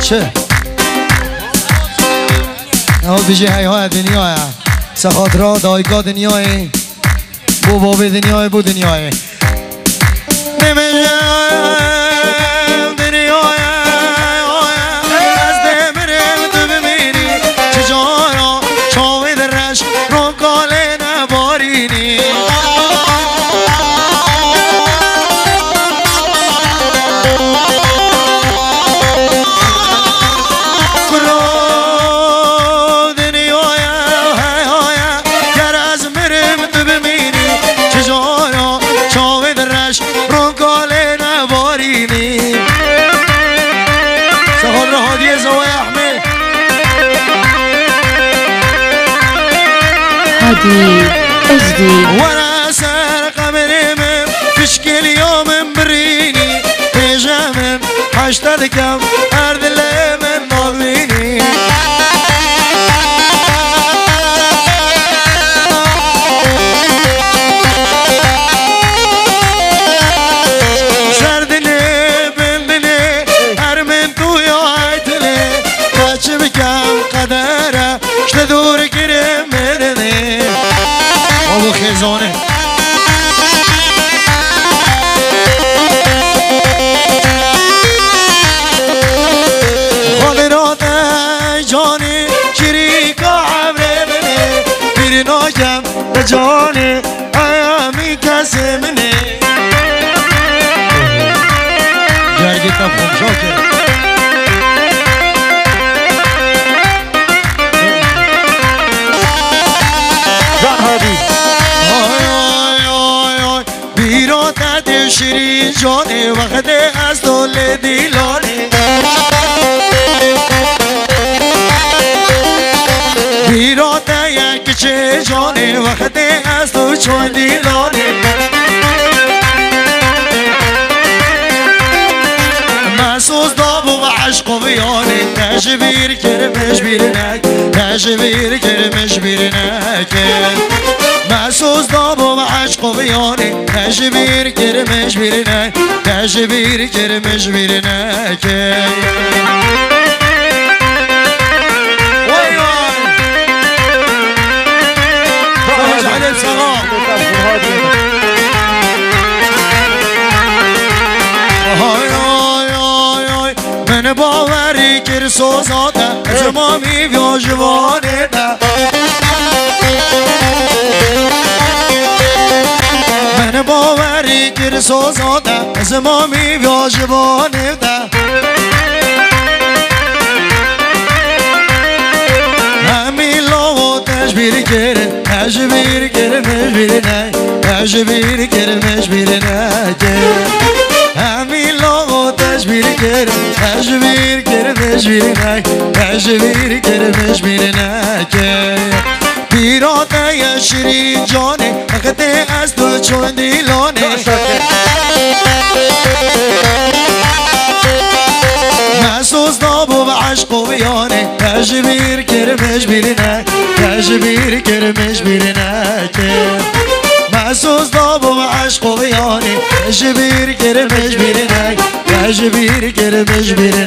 që? Në hëtë bëgjë haj hojë dhe njoja Sa hëtë rëtë, oj ka dhe njoj Bu bobi dhe njoj, bu dhe njoj Ne me njoj عادي أجدي. وأنا سارق مريم في شكل يوم بريني بيجامم جامم حشتذكم جانی ایامی کسی منه. جرگی تا آی آی بیرات شیرین جانی وقت از دل دیلانی جانی وقت از تو چون دیلانی محسوس داب و عشق و بیانی تشبیر کرمش بیرنک تشبیر کرمش بیرنک محسوس داب و عشق و بیانی تشبیر کرمش بیرنک تشبیر کرمش بیرنک sozate Zrma mi vjo živanete Mene baveri kjer sozate Zrma mi vjo živanete bir kere, her bir kere mecbirine, her bir kere mecbirine gel. Hem illa ateş bir kere, her bir تشبیر کرد مشبیر نه تشبیر کرد مشبیر نه پیرات یا شیرین جانه وقت از تو چون دیلانه محسوس داب و عشق و بیانه تشبیر کرمش بیرینه تشبیر کرمش بیرینه محسوس داب و عشق و بیانه Mecbir gel. Mecburine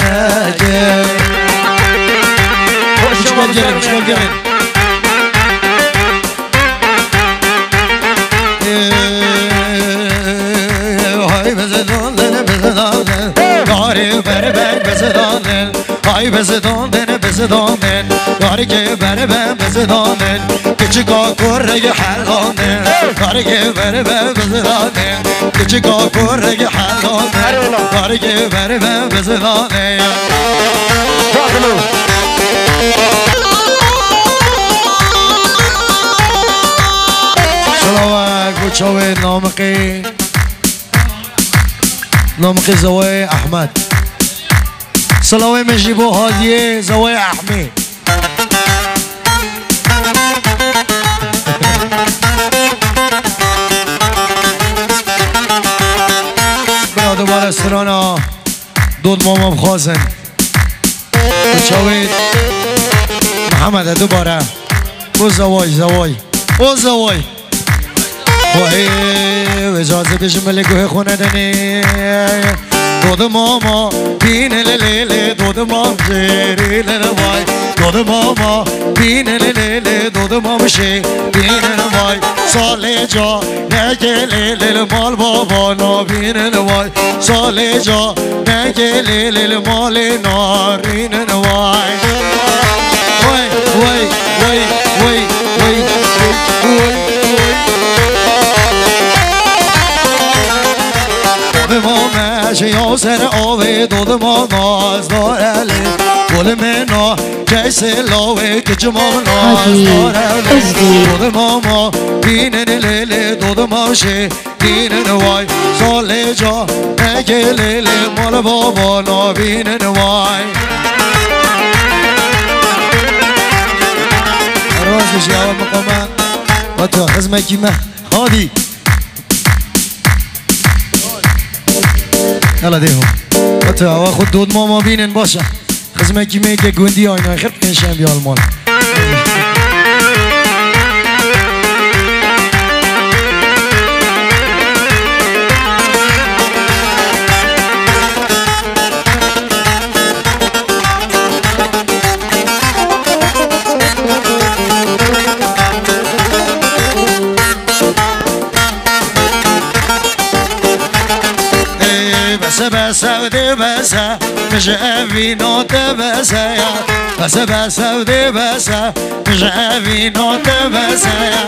gel Hoşçakalın gelin hoşçakalın gelin. Ee, hay bezedon dene bezedon den Gari beri ben bezedon den Hay bezedon dene bezedon den Gari ke beri ben bezedon den کچکا کرگ حلان یاری که بر بر بزدان کچکا کرگ حلان یاری که بر بر بزدان راقلو سلامك بتشوي نامقي نامقي زواي احمد سلاوي مجيبو هاديه زواي احمد دوباره سرانا. دود ماما بخوازن بتشوي محمد دوباره. بو زواي زواي بو زواي وای اجازه بشم ملکوه خونه دنی. Dodumama binelelele dodumam zerilere vay. Dodumama binelelele dodumam şey binere vay. Saleca ne gelelele mal baba no binere vay. Saleca ne gelelele mal e narinere vay. یا سر آوه دود ما ناز دارلی گل منا جیس لاوه که جمام ناز حاجی، دارلی ازدی. دود ماما بینن لیل دود ماشه بینن وای سال جا نگه لیل مال بابا نابینن وای راز بشی اول مقامه و تو خزمه کیمه هادی يلا ديهم قطع واخد دود ماما بينن باشا خزمه كيمي كي جوندي اينا خف انشان بيا المال بس بس ودي بس مش ابي نوت بس يا بس بس ودي بس مش ابي نوت بس يا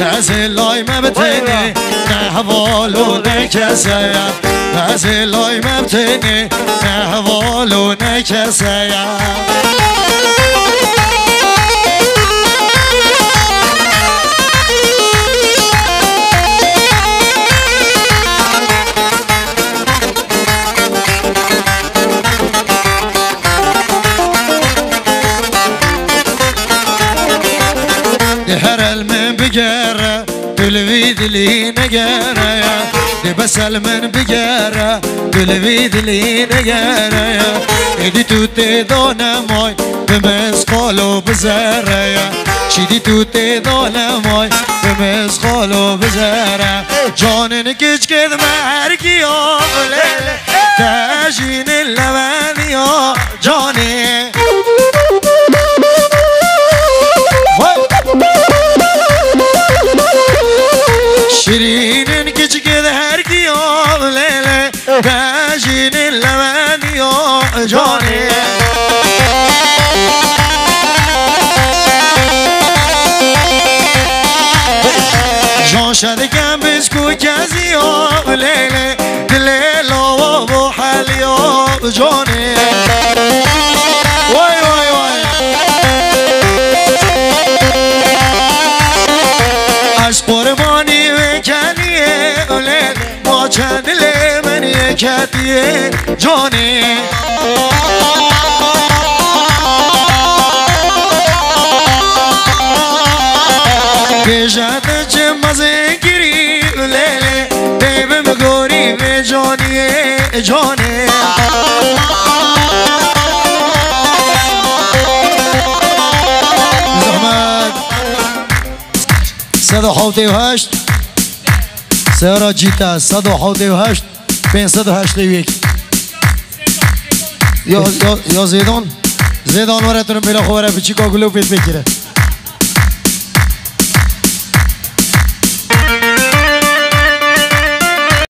بس لوي ما بتني نحولو نكسيا بس لوي ما بتني نحولو نكسيا هرل بالبيد لي نقرة يا دي بسل من بقرة بالبيد لي نقرة يا ايدي توتي دونا موي بمسخولو بزارة يا شيدي توتي دونا موي بمسخولو بزارة جانن كيش كذ معركي يا ليلة تاجين اللبن يا جان شد کم بسکو کزی یا لیله دل لا و حل یا جانه. وای وای وای. از قربانی و کنیه اولاد ما چند من یکتیه جانه. کشت چه مزه گیری؟ لیله بیبه به جانه زحمت. صد و و هشت. سهرا جیتا صد و و هشت. پینصد و هشت و یک. یا, زیدان؟ زیدان ورتون بلا خوره بچی که گلو پیت بگیره؟